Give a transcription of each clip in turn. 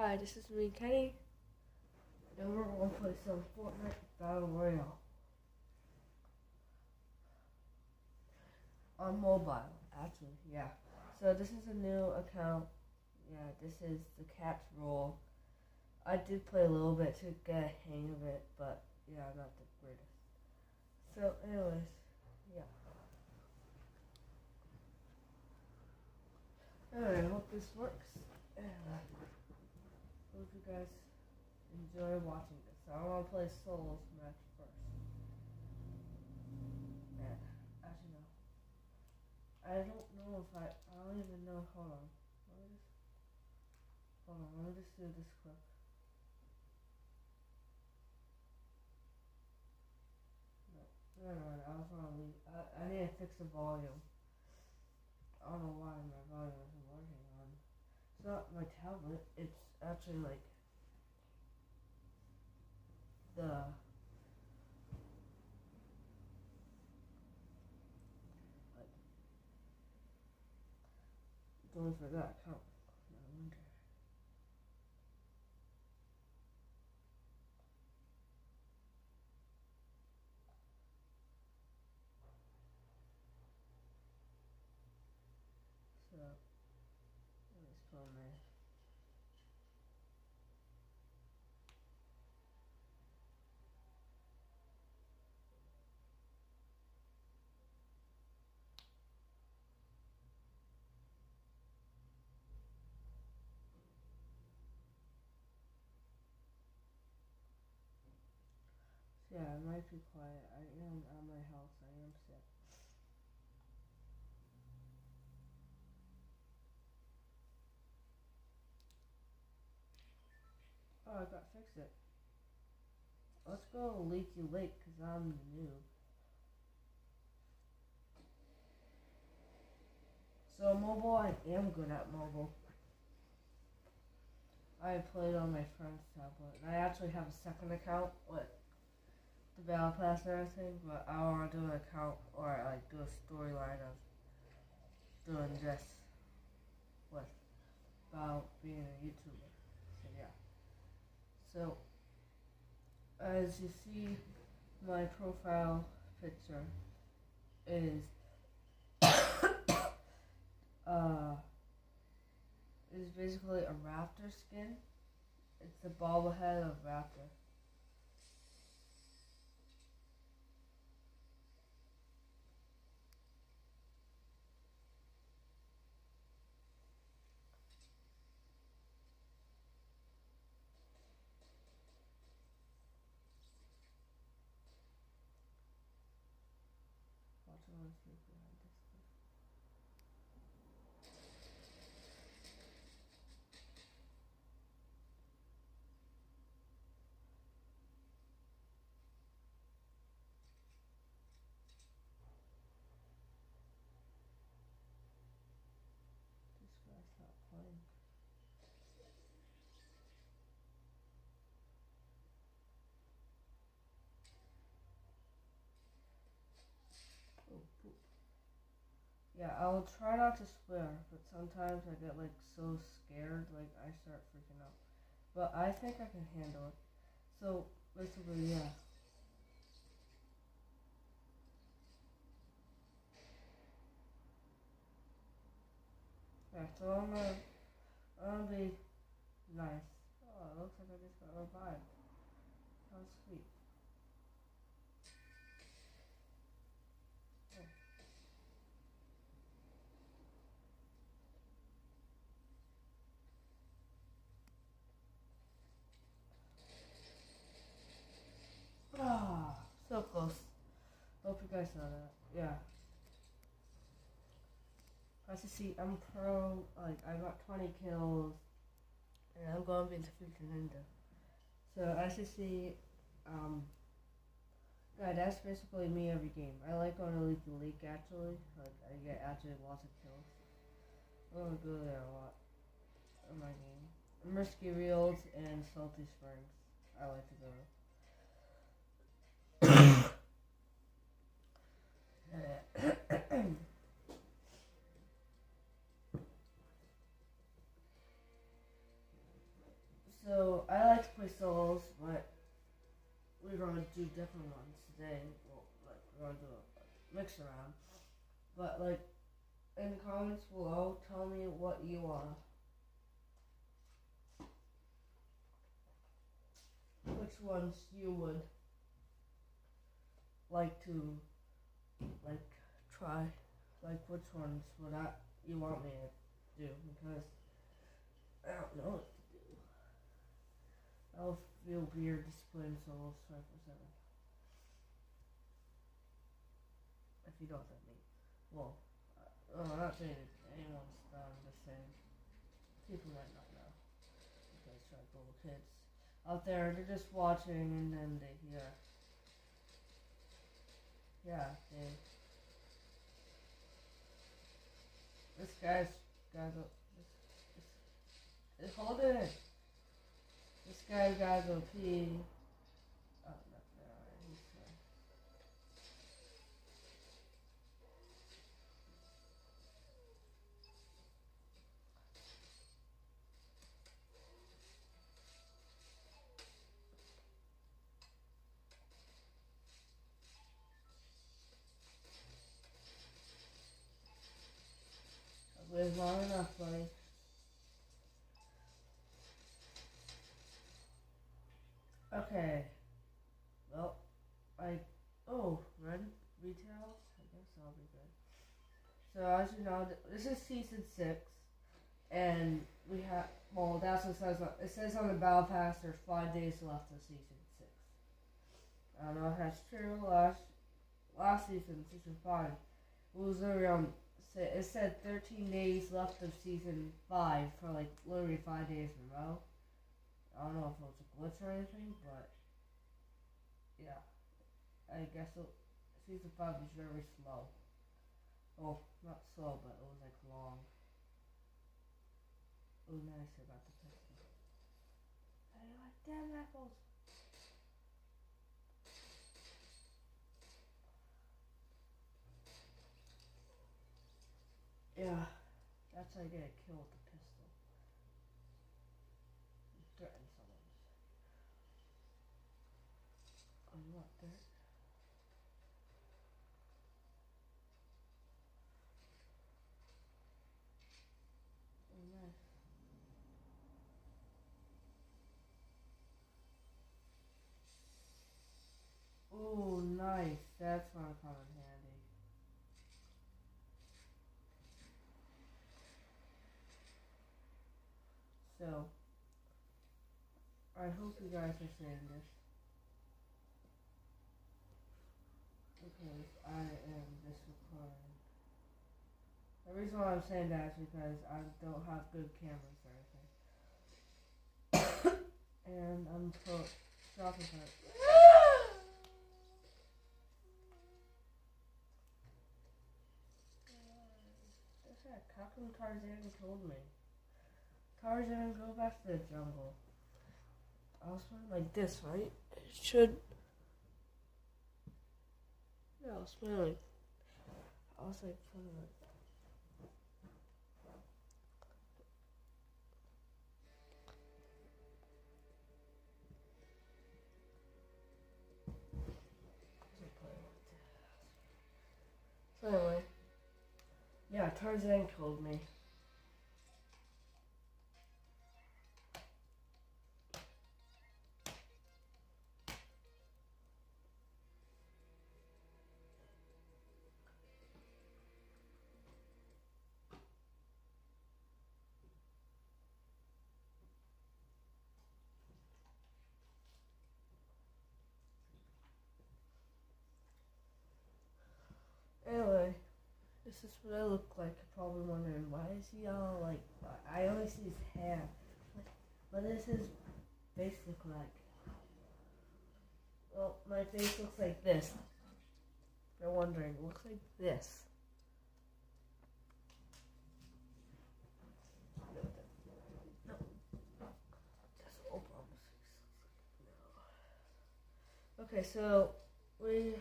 Hi, this is me, Kenny, and we're gonna play some Fortnite Battle Royale on mobile. Actually, yeah. So this is a new account. Yeah, this is the cat's role. I did play a little bit to get a hang of it, but yeah, I'm not the greatest. So, anyways, yeah. Anyway, I hope this works. Hope you guys enjoy watching this. I want to play solos match first. And, actually, no. I don't know if I. I don't even know. Hold on. Let me just. Hold on. Let me just do this quick. No, never mind. I was gonna leave. I, I need to fix the volume. I don't know why my volume isn't working on. It's not my tablet. It's actually like the like going for that account. No wonder. So let's put on there. Yeah, I might be quiet. I am at my house. I am sick. Oh, I gotta fix it. Let's go Leaky Lake because I'm the noob. So mobile, I am good at mobile. I played on my friend's tablet, and I actually have a second account with the battle pass and everything. But I want to do an account or like do a storyline of doing this with about being a YouTuber. So yeah. So as you see, my profile picture is uh is basically a raptor skin. It's the bobblehead of raptor. Watch I want to see behind this stuff. This guy's not playing. Oh, poop. Yeah, I'll try not to swear, but sometimes I get like so scared, like I start freaking out. But I think I can handle it. So basically, yeah. Yeah, so I'm gonna, I'm gonna be nice. Oh, it looks like I just got revived. How sweet. Oh. Ah, so close. You saw that. Yeah. As you see, I'm pro. Like I got 20 kills, and I'm going into future ninja. So as you see, um, yeah, that's basically me every game. I like going to league Leaky Lake actually. Like I get actually lots of kills. Gonna go there a lot in my game. Risky Reels and Salty Springs. I like to go. So I like to play solos, but we're gonna do different ones today. Well, like we're gonna do a mix around. But like in the comments below, tell me what you wanna. Which ones you would like to like try? Like which ones would I you want me to do? Because I don't know what to do. I'll feel weird just playing solo Cypher 7. If you don't that me. Well, uh, I'm not saying anyone's done the same. People might not know. Because like little kids out there, they're just watching and then they hear. Yeah, they. This guy's gotta go. This, this, hold it! This guy gotta go pee. Waited long enough, buddy. Okay. Well, I oh red retail. I guess I'll be good. So as you know, this is season six, and we have well that's what it says. On, it says on the battle pass there's five days left of season six. I don't know if that's true. Last last season, season five, it was around. It said 13 days left of season five for like literally five days in a row. I don't know if it was a glitch or anything, but yeah, I guess it, season five was very slow. Oh, not slow, but it was like long. Oh, nice about the pistol. I like damn apples. Yeah, you get a kill with the pistol. Threaten someone. Oh, you want dirt? Nice. Oh, nice. That's gonna come in handy. So, I hope you guys are seeing this. Because I am just recording. The reason why I'm saying that is because I don't have good cameras or anything. and I'm so shopping for it. That's that. Tarzan told me? Tarzan, go back to the jungle. Playing like this, right? It should. Yeah, I was playing like. Was like. So anyway, yeah, Tarzan killed me. Anyway, this is what I look like. You're probably wondering why is he all like? I only see his hair. but this his face look like? Well, my face looks like this. You're wondering, it looks like this. No. Okay, so we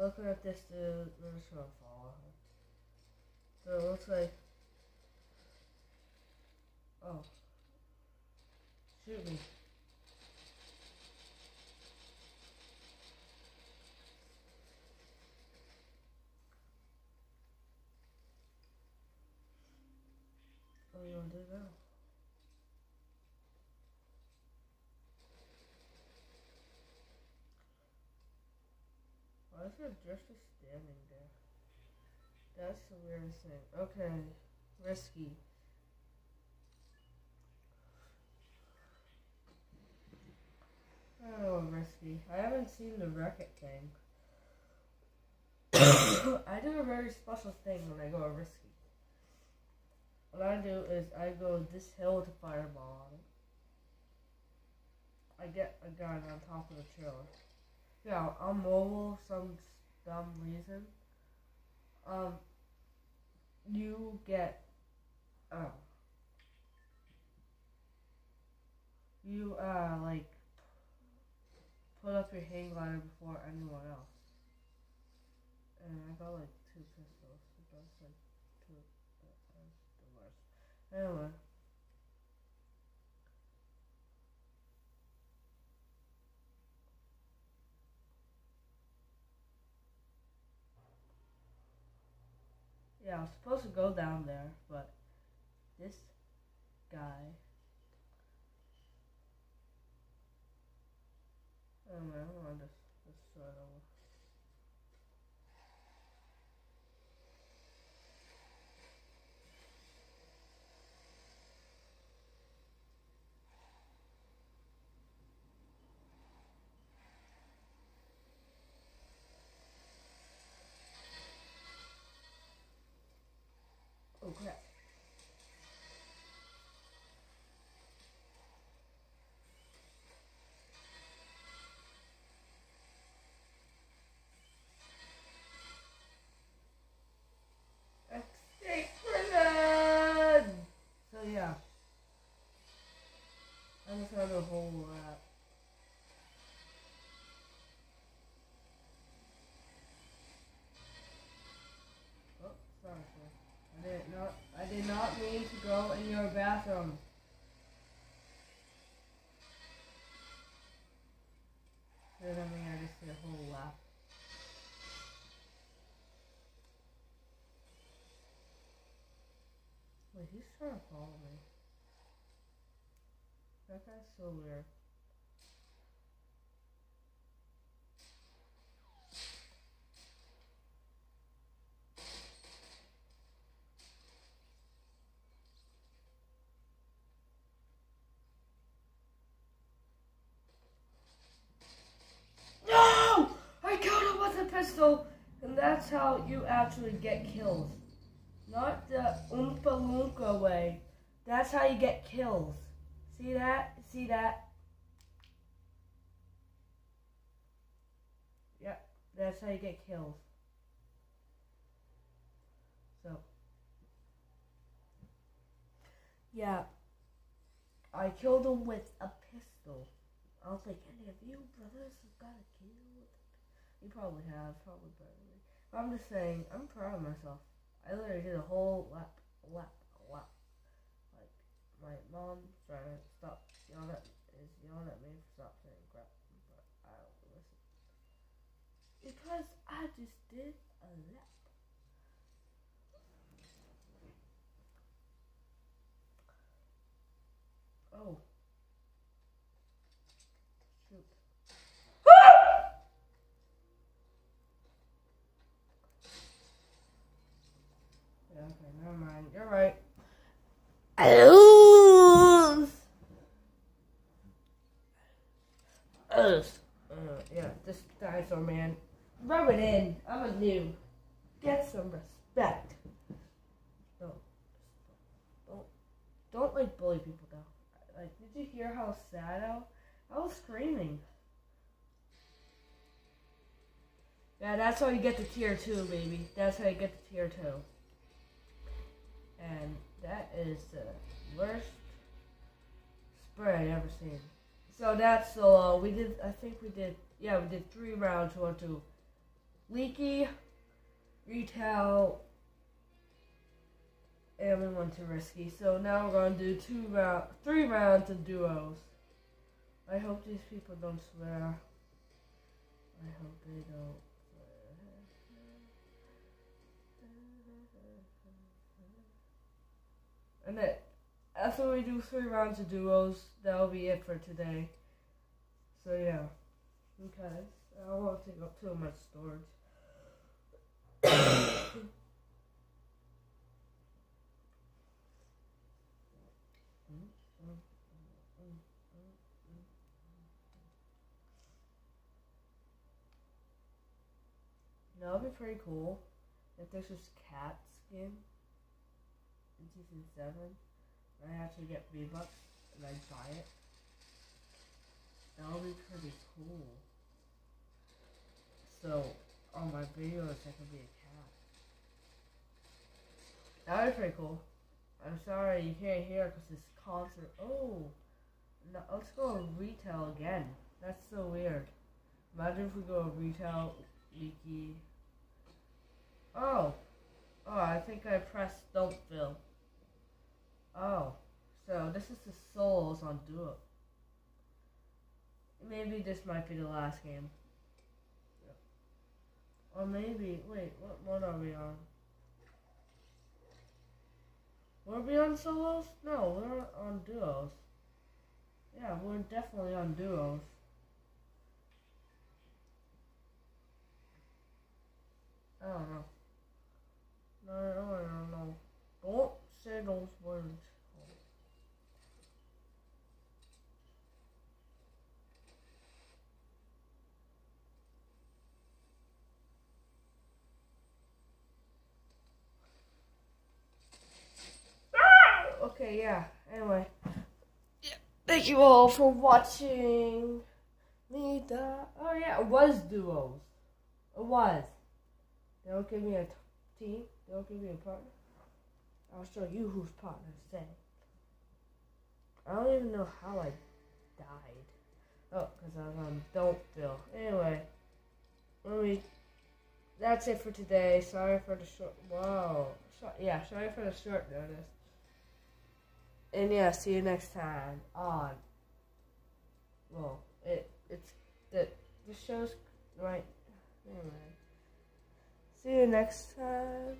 looking at this dude, we're just gonna follow him. So it looks like oh. Shoot me. Oh, do you want to do now? Why is just a standing there? That's the weirdest thing. Okay, risky. I risky. I haven't seen the Wreck-It thing. I do a very special thing when I go risky. What I do is I go this hill a fireball. I get a gun on top of the trailer. Yeah, I'm mobile some dumb reason. Um, you get, oh, you uh like put up your hang glider before anyone else. And I got like two pistols. That's like two. That's the worst. Anyway. Yeah, I was supposed to go down there, but this guy. Oh man, just, just start over. Oh I did not mean to go in your bathroom. Then mean, I just did a whole lap. Wait, he's trying to follow me. That guy's so weird. No! I killed pistol, and that's how you actually get kills. Not the Oompa Loompa way. That's how you get kills. See that? See that? Yep, that's how you get kills. So, yeah, I killed him with a pistol. I don't think any of you brothers have got a kill. You probably have, probably me. But I'm just saying, I'm proud of myself. I literally did a whole lap, lap, lap. Like, my mom trying to stop yelling at is yelling at me for stop saying crap, but I don't listen. Because I just did a lap. Oh. Shoot. Yeah, okay, never mind. You're right. Ugh. Uh, yeah, this dinosaur man. Rub it in. I'm a new. Get some respect. Don't, don't, don't like bully people though. Like, did you hear how sad I was? I was screaming. Yeah, that's how you get the tier two, baby. That's how you get the tier two. And that is the worst spray I've ever seen. So that's solo. We did, I think we did, yeah, we did three rounds. We went to Leaky, Retail, and we went to Risky. So now we're to do two round, three rounds of duos. I hope these people don't swear. I hope they don't And then, after we do three rounds of duos, that'll be it for today. So yeah, okay. I don't want to take up too much storage. That would be pretty cool if this was cat skin in season seven. I actually get V bucks and I buy it. That would be pretty cool. So on my videos, I could be a cat. That be pretty cool. I'm sorry you can't hear because this concert. Oh, let's go retail again. That's so weird. Imagine if we go retail, leaky. Oh. Oh, I think I pressed don't fill. Oh. So this is the souls on Duo. Maybe this might be the last game. Or maybe, wait, what mode are we on? Were we on solos? No, we're on duos. Yeah, we're definitely on duos. I don't know. No, no, no, no. Don't say those words. Okay, yeah. Anyway. Yeah. Thank you all for watching me die. Oh yeah, it was duos. It was. They don't give me a team. They don't give me a partner. I'll show you whose partner say. I don't even know how I died. Oh, because I was um, on Don't Fill. Anyway, let me. That's it for today. Sorry for the short. Whoa. yeah, sorry for the short notice. And yeah, see you next time on. Well, it it's the the show's right. Anyway. See you next time.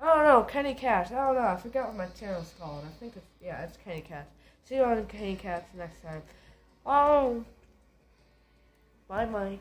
Oh no, Kenny Cats. I don't know. I forgot what my channel's called. I think it's yeah, it's Kenny Cats. See you on Kenny Cats next time. Oh, bye bye.